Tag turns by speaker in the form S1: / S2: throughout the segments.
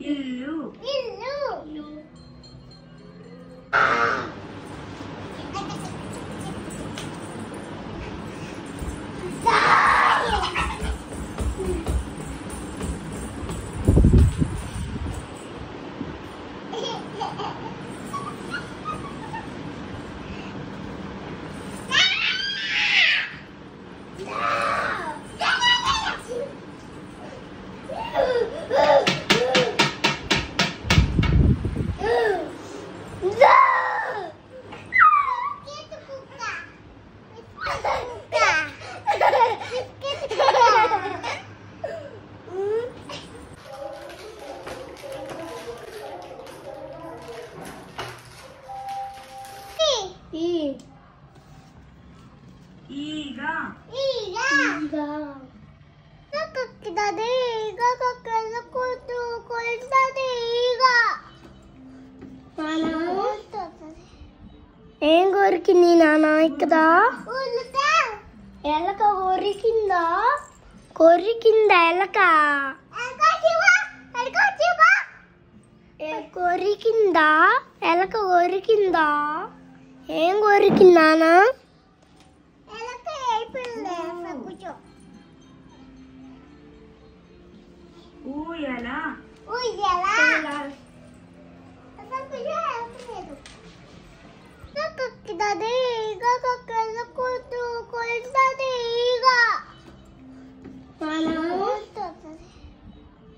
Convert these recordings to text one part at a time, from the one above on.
S1: ఇల్లు
S2: ఇల్లు ఏం కొరికింది నాన్న ఇక్కడ ఎలక కొరికిందా కొరికిందా ఎలక ఏ కొరికిందా ఎలక కొరికిందా ఏం కొరికిందానా
S1: ఊయల. ఊయల.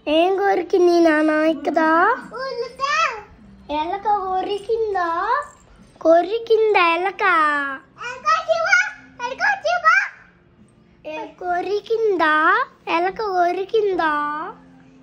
S2: ఏం కొరికింది నాన్న ఇక్కడ? ఎలక కోరికిందా కోరికిందా ఎలక? కోరికిందా ఎలక కోరికిందా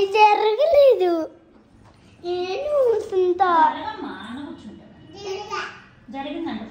S2: అది జరగలేదు నేను కూర్చుంటా జరిగిందంట